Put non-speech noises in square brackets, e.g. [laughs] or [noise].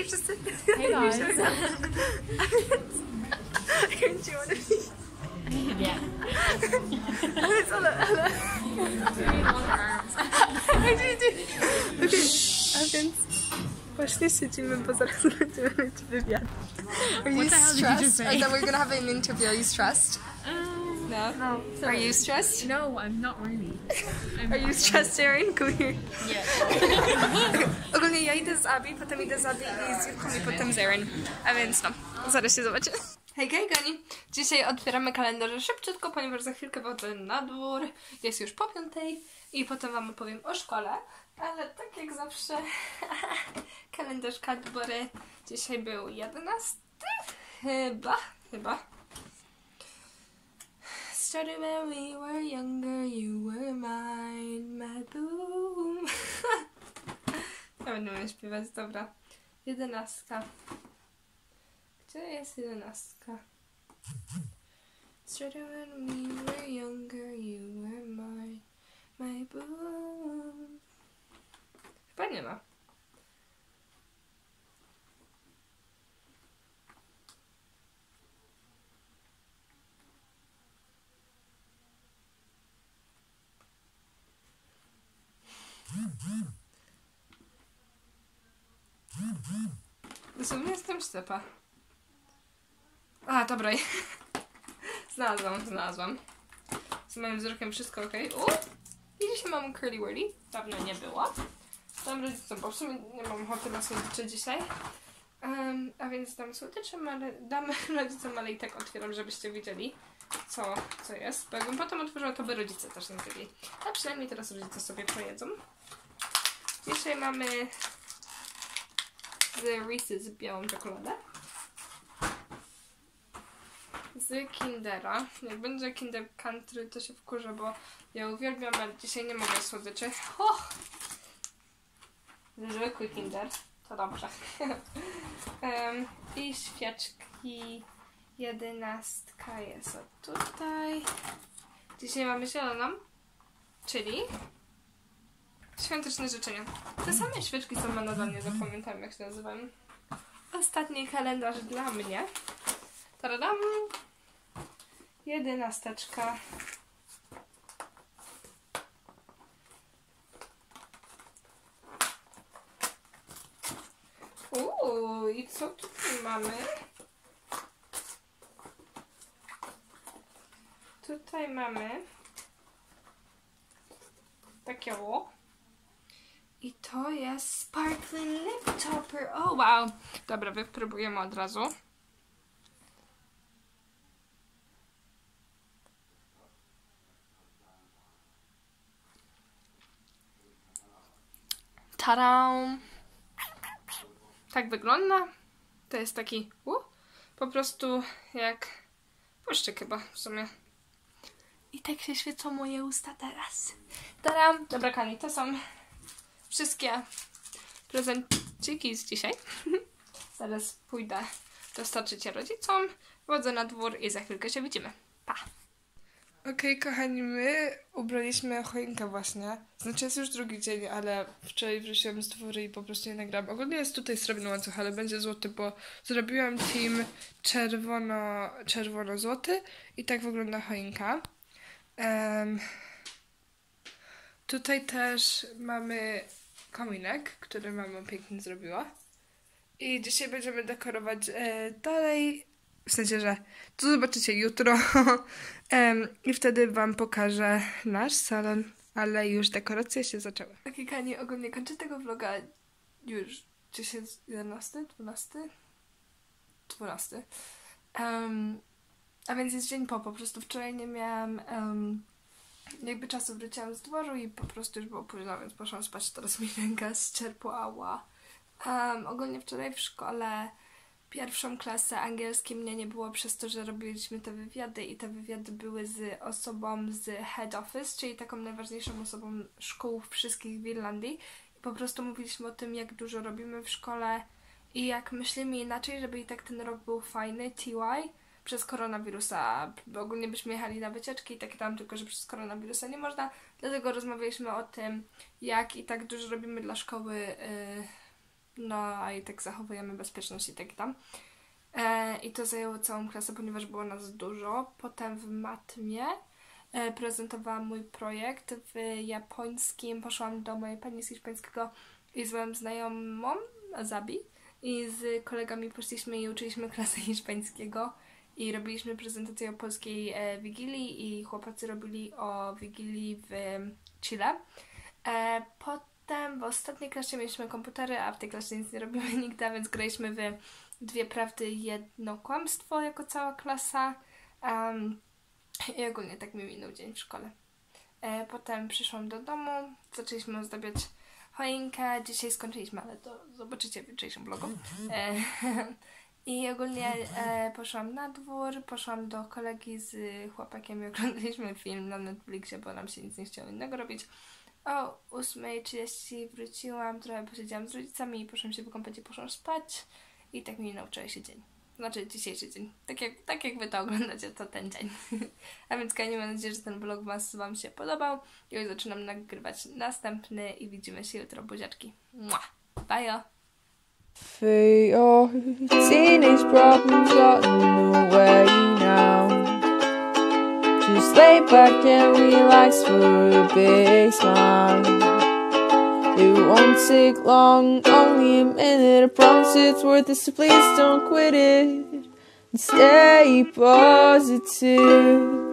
Hej wszyscy! Hey [laughs] guys. Kręciło Nie. Ale, ale, ale... Okej, a więc właśnie siedzimy, bo zaraz będziemy mieć wywiad. Are you the hell did you just stressed? say? I thought we were gonna have an interview. Are you stressed? No. no. Are you stressed? No, I'm not really. I'm Are you stressed, Erin? Come here. Yeah. [laughs] Ogólnie ja idę z Abi, potem idę z Abi i z Julką i potem z Erin. A więc no, zaraz się zobaczymy. Hej, hej, Gani! Dzisiaj otwieramy kalendarze szybciutko, ponieważ za chwilkę wychodzę na dwór. Jest już po piątej i potem Wam opowiem o szkole. Ale tak jak zawsze, [laughs] kalendarz Cadbury dzisiaj był 11. Chyba, chyba. Started when we were younger, you were mine, my boom. Ja [laughs] będę umieć śpiewać, dobra. Jedenastka. Gdzie jest jedenastka? Started when we were younger, you were mine, my boom. Chyba nie ma. Dosłownie jestem ślepa. A, dobra. [laughs] znalazłam, znalazłam. Z moim wzrokiem wszystko ok. U! I dzisiaj mam curly whirly. Dawno nie było. Dam rodzicom, bo w sumie nie mam ochoty na słodycze dzisiaj. Em, a więc dam słodycze, ale [laughs] rodzicom, ale i tak otwieram, żebyście widzieli, co, co jest. Bo jakbym potem otworzyła, to by rodzice też nie wiedzieli. A przynajmniej teraz rodzice sobie pojedzą. Dzisiaj mamy z Reese's białą czekoladę. Z Kindera. Jak będzie Kinder Country, to się wkurzę, bo ja uwielbiam, ale dzisiaj nie mogę słodyczy. Och! Zwykły Kinder. To dobrze. [laughs] Em, I świeczki. Jedenastka jest o tutaj. Dzisiaj mamy zieloną, czyli świąteczne życzenia. Te same świeczki są ma nadal, nie zapamiętam jak się nazywają. Ostatni kalendarz dla mnie. Taradam! Jedenasteczka. Uuu, i co tutaj mamy? Tutaj mamy takie o. I to jest Sparkling Lip Topper. O, wow. Dobra, wypróbujemy od razu. Tada! Tak wygląda. To jest taki u, po prostu jak błyszczyk chyba w sumie. I tak się świecą moje usta teraz. Tadam! Dobra, Kani, to są wszystkie prezenciki z dzisiaj. [laughs] Zaraz pójdę dostarczyć je rodzicom, wchodzę na dwór i za chwilkę się widzimy. Pa! Okej, kochani, my ubraliśmy choinkę właśnie. Znaczy jest już drugi dzień, ale wczoraj wróciłam z dworu i po prostu nie nagrałam. Ogólnie jest tutaj srebrny łańcuch, ale będzie złoty, bo zrobiłam team czerwono, czerwono-złoty i tak wygląda choinka. Em, tutaj też mamy kominek, który mama pięknie zrobiła. I dzisiaj będziemy dekorować e, dalej. W sensie, że to zobaczycie jutro. [laughs] I wtedy Wam pokażę nasz salon, ale już dekoracje się zaczęły. Okej, Kani, ogólnie kończę tego vloga już. Dziś jest 11, 12? 12. Em, a więc jest dzień po, po prostu wczoraj nie miałam em, jakby czasu wróciłam z dworu i po prostu już było późno, więc poszłam spać, teraz mi ręka zczerpłała. Um, ogólnie wczoraj w szkole pierwszą klasę angielskiej mnie nie było przez to, że robiliśmy te wywiady i te wywiady były z osobą z head office, czyli taką najważniejszą osobą szkół wszystkich w Irlandii. I po prostu mówiliśmy o tym, jak dużo robimy w szkole i jak myślimy inaczej, żeby i tak ten rok był fajny, TY, przez koronawirusa. Bo Ogólnie byśmy jechali na wycieczki i tak tam, tylko że przez koronawirusa nie można. Dlatego rozmawialiśmy o tym, jak i tak dużo robimy dla szkoły. Yy, No, a i tak zachowujemy bezpieczność i tak tam. E, I to zajęło całą klasę, ponieważ było nas dużo. Potem w matmie e, prezentowałam mój projekt. W japońskim poszłam do mojej pani z hiszpańskiego i z moją znajomą, Zabi, i z kolegami poszliśmy i uczyliśmy klasy hiszpańskiego i robiliśmy prezentację o polskiej e, Wigilii i chłopacy robili o Wigilii w Chile. E, potem w ostatniej klasie mieliśmy komputery, a w tej klasie nic nie robimy [laughs] nigdy, a więc graliśmy w dwie prawdy, jedno kłamstwo jako cała klasa. Um, I ogólnie tak mi minął dzień w szkole. E, potem przyszłam do domu, zaczęliśmy ozdabiać choinkę. Dzisiaj skończyliśmy, ale to zobaczycie w jutrzejszym vlogu. E, [laughs] I ogólnie e, poszłam na dwór, poszłam do kolegi z chłopakiem i oglądaliśmy film na Netflixie, bo nam się nic nie chciało innego robić. O 8.30 wróciłam, trochę posiedziałam z rodzicami i poszłam się wykąpać i poszłam spać. I tak mi minął wczorajszy dzień. Znaczy dzisiejszy dzień. Tak jak, tak jak wy to oglądacie, to ten dzień. [laughs] A więc kochani, mam nadzieję, że ten vlog wam się podobał. Ja już zaczynam nagrywać następny i widzimy się jutro, buziaczki. Mua! Bye! For your teenage problems got in the way now. Just lay back and relax for a big smile. It won't take long, only a minute. I promise it's worth it, so please don't quit it. And stay positive.